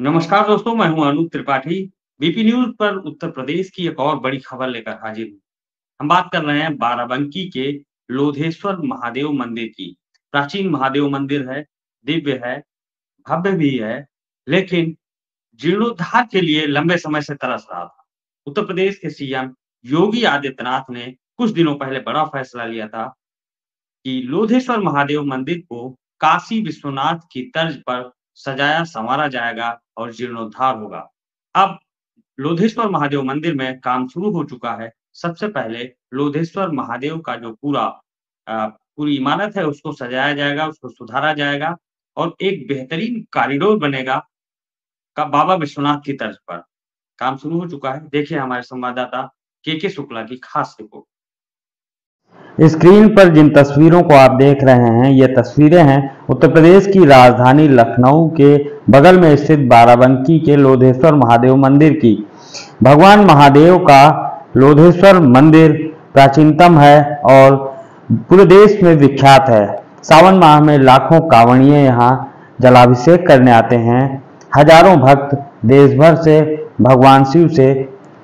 नमस्कार दोस्तों, मैं हूँ अनूप त्रिपाठी। बीपी न्यूज़ पर उत्तर प्रदेश की एक और बड़ी खबर लेकर हाजिर हूँ। हम बात कर रहे हैं बाराबंकी के लोधेश्वर महादेव मंदिर की। प्राचीन महादेव मंदिर है, दिव्य है, भव्य भी है, लेकिन जीर्णोद्धार के लिए लंबे समय से तरस रहा था। उत्तर प्रदेश के सीएम योगी आदित्यनाथ ने कुछ दिनों पहले बड़ा फैसला लिया था कि लोधेश्वर महादेव मंदिर को काशी विश्वनाथ की तर्ज पर सजाया, संवारा जाएगा और जीर्णोद्धार होगा। अब लोधेश्वर महादेव मंदिर में काम शुरू हो चुका है। सबसे पहले लोधेश्वर महादेव का जो पूरा पूरी इमारत है, उसको सजाया जाएगा, उसको सुधारा जाएगा और एक बेहतरीन कॉरिडोर बनेगा का बाबा विश्वनाथ की तर्ज पर। काम शुरू हो चुका है। देखिए हमारे संवाददाता के के शुक्ला की खास रिपोर्ट। स्क्रीन पर जिन तस्वीरों को आप देख रहे हैं, ये तस्वीरें हैं उत्तर प्रदेश की राजधानी लखनऊ के बगल में स्थित बाराबंकी के लोधेश्वर महादेव मंदिर की। भगवान महादेव का लोधेश्वर मंदिर प्राचीनतम है और पूरे देश में विख्यात है। सावन माह में लाखों कांवड़िए यहाँ जलाभिषेक करने आते हैं। हज़ारों भक्त देश भर से भगवान शिव से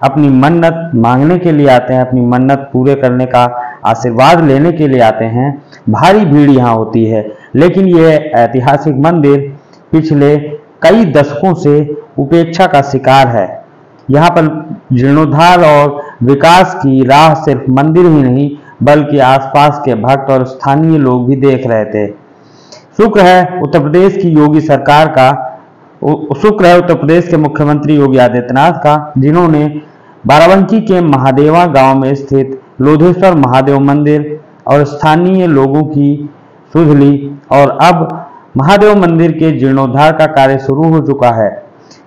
अपनी मन्नत मांगने के लिए आते हैं, अपनी मन्नत पूरे करने का आशीर्वाद लेने के लिए आते हैं। भारी भीड़ यहाँ होती है। लेकिन यह ऐतिहासिक मंदिर पिछले कई दशकों से उपेक्षा का शिकार है। यहाँ पर जीर्णोद्धार और विकास की राह सिर्फ़ मंदिर ही नहीं, बल्कि आसपास के भक्त और स्थानीय लोग भी देख रहे थे। शुक्र है, उत्तर प्रदेश की योगी सरकार का, शुक्र है, उत्तर प्रदेश के मुख्यमंत्री योगी आदित्यनाथ का, जिन्होंने बाराबंकी के महादेवा गाँव में स्थित लोधेश्वर महादेव मंदिर और स्थानीय लोगों की सुध ली और अब महादेव मंदिर के जीर्णोद्धार का कार्य शुरू हो चुका है।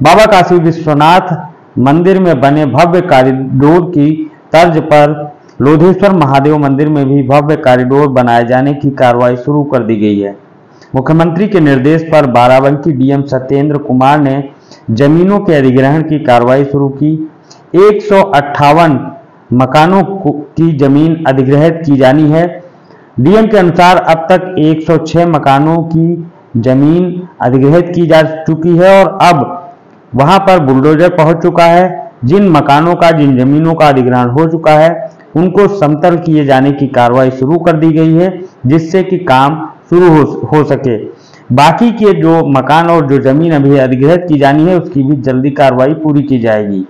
बाबा काशी विश्वनाथ मंदिर में बने भव्य कॉरिडोर की तर्ज पर लोधेश्वर महादेव मंदिर में भी भव्य कॉरिडोर बनाए जाने की कार्रवाई शुरू कर दी गई है। मुख्यमंत्री के निर्देश पर बाराबंकी डीएम सत्येंद्र कुमार ने जमीनों के अधिग्रहण की कार्रवाई शुरू की एक सौ अट्ठावन मकानों की ज़मीन अधिग्रहित की जानी है। डीएम के अनुसार अब तक 106 मकानों की ज़मीन अधिग्रहित की जा चुकी है और अब वहाँ पर बुलडोजर पहुँच चुका है। जिन मकानों का जिन जमीनों का अधिग्रहण हो चुका है उनको समतल किए जाने की कार्रवाई शुरू कर दी गई है जिससे कि काम शुरू हो, हो सके। बाकी के जो मकान और जो ज़मीन अभी अधिग्रहित की जानी है उसकी भी जल्दी कार्रवाई पूरी की जाएगी।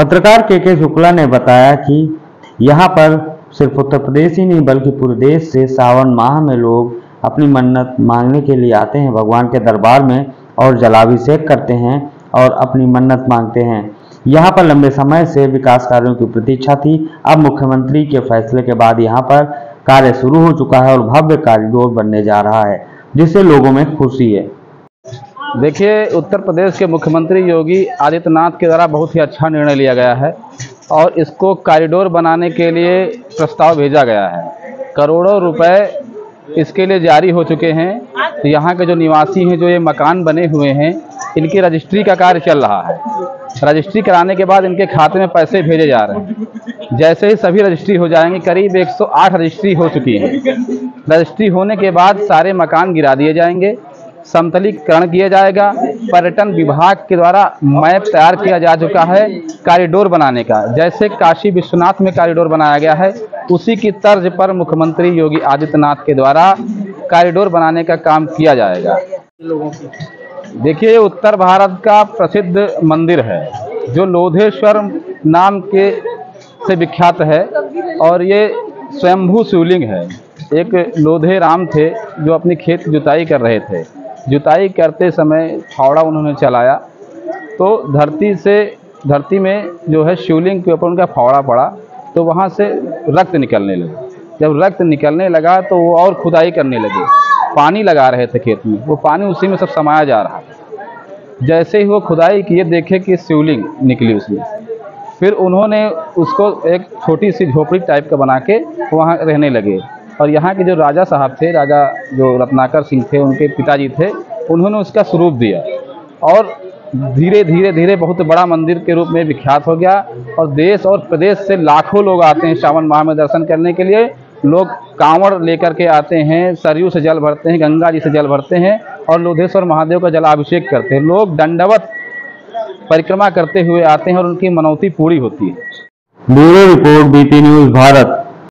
पत्रकार के के शुक्ला ने बताया कि यहाँ पर सिर्फ़ उत्तर प्रदेश ही नहीं, बल्कि पूरे देश से सावन माह में लोग अपनी मन्नत मांगने के लिए आते हैं, भगवान के दरबार में और जलाभिषेक करते हैं और अपनी मन्नत मांगते हैं। यहाँ पर लंबे समय से विकास कार्यों की प्रतीक्षा थी। अब मुख्यमंत्री के फैसले के बाद यहाँ पर कार्य शुरू हो चुका है और भव्य कॉरिडोर बनने जा रहा है, जिससे लोगों में खुशी है। देखिए, उत्तर प्रदेश के मुख्यमंत्री योगी आदित्यनाथ के द्वारा बहुत ही अच्छा निर्णय लिया गया है और इसको कॉरिडोर बनाने के लिए प्रस्ताव भेजा गया है। करोड़ों रुपए इसके लिए जारी हो चुके हैं। तो यहाँ के जो निवासी हैं, जो ये मकान बने हुए हैं, इनकी रजिस्ट्री का कार्य चल रहा है। रजिस्ट्री कराने के बाद इनके खाते में पैसे भेजे जा रहे हैं। जैसे ही सभी रजिस्ट्री हो जाएँगे, करीब 108 रजिस्ट्री हो चुकी है। रजिस्ट्री होने के बाद सारे मकान गिरा दिए जाएँगे। समतलीकरण किया जाएगा। पर्यटन विभाग के द्वारा मैप तैयार किया जा चुका है कॉरिडोर बनाने का। जैसे काशी विश्वनाथ में कॉरिडोर बनाया गया है, उसी की तर्ज पर मुख्यमंत्री योगी आदित्यनाथ के द्वारा कॉरिडोर बनाने का काम किया जाएगा। देखिए उत्तर भारत का प्रसिद्ध मंदिर है, जो लोधेश्वर नाम के से विख्यात है और ये स्वयंभू शिवलिंग है। एक लोधे राम थे, जो अपनी खेत जुताई कर रहे थे। जुताई करते समय फावड़ा उन्होंने चलाया। तो धरती से, धरती में जो है शिवलिंग के ऊपर उनका फावड़ा पड़ा तो वहाँ से रक्त निकलने लगा। जब रक्त निकलने लगा तो वो और खुदाई करने लगे। पानी लगा रहे थे खेत में। वो पानी उसी में सब समाया जा रहा जैसे ही वो खुदाई किए, देखे कि शिवलिंग निकली उसमें। फिर उन्होंने उसको एक छोटी सी झोपड़ी टाइप का बना के वहाँ रहने लगे। और यहाँ के जो राजा साहब थे, राजा जो रत्नाकर सिंह थे, उनके पिताजी थे, उन्होंने उसका स्वरूप दिया। और धीरे धीरे धीरे बहुत बड़ा मंदिर के रूप में विख्यात हो गया और देश और प्रदेश से लाखों लोग आते हैं श्रावण माह में दर्शन करने के लिए। लोग कांवड़ लेकर के आते हैं, सरयू से जल भरते हैं, गंगा जी से जल भरते हैं और लोधेश्वर महादेव का जलाभिषेक करते हैं। लोग दंडवत परिक्रमा करते हुए आते हैं और उनकी मनौती पूरी होती है। Bureau report BP news Bharat.